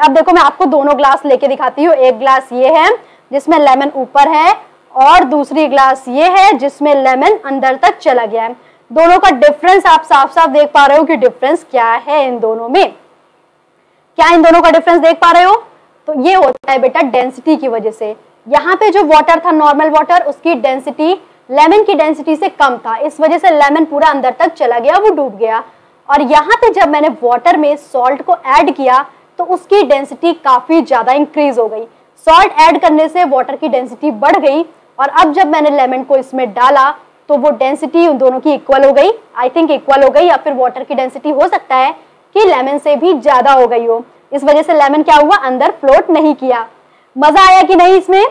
देखो, मैं आपको दोनों ग्लास लेके दिखाती हूँ। एक ग्लास ये है, जिसमें लेमन ऊपर है, और दूसरी ग्लास ये है, जिसमें लेमन अंदर तक चला गया है। दोनों का डिफरेंस आप साफ़ साफ़ देख पा रहे हो कि डिफरेंस क्या है इन दोनों में। क्या इन दोनों का डिफरेंस देख पा रहे हो? तो ये होता है बेटा डेंसिटी की वजह से। यहाँ पे जो वाटर था नॉर्मल वाटर उसकी डेंसिटी लेमन की डेंसिटी से कम था। इस वजह से लेमन पूरा अंदर तक चला गया, वो डूब गया। और यहाँ पे जब मैंने वाटर में सॉल्ट को ऐड किया तो उसकी डेंसिटी काफ़ी ज़्यादा इंक्रीज हो गई। सॉल्ट ऐड करने से वाटर की डेंसिटी बढ़ गई और अब जब मैंने लेमन को इसमें डाला तो वो डेंसिटी उन दोनों की इक्वल हो गई। आई थिंक इक्वल हो गई या फिर वाटर की डेंसिटी हो सकता है कि लेमन से भी ज़्यादा हो गई हो। इस वजह से लेमन क्या हुआ? अंदर फ्लोट नहीं किया। मज़ा आया कि नहीं इसमें?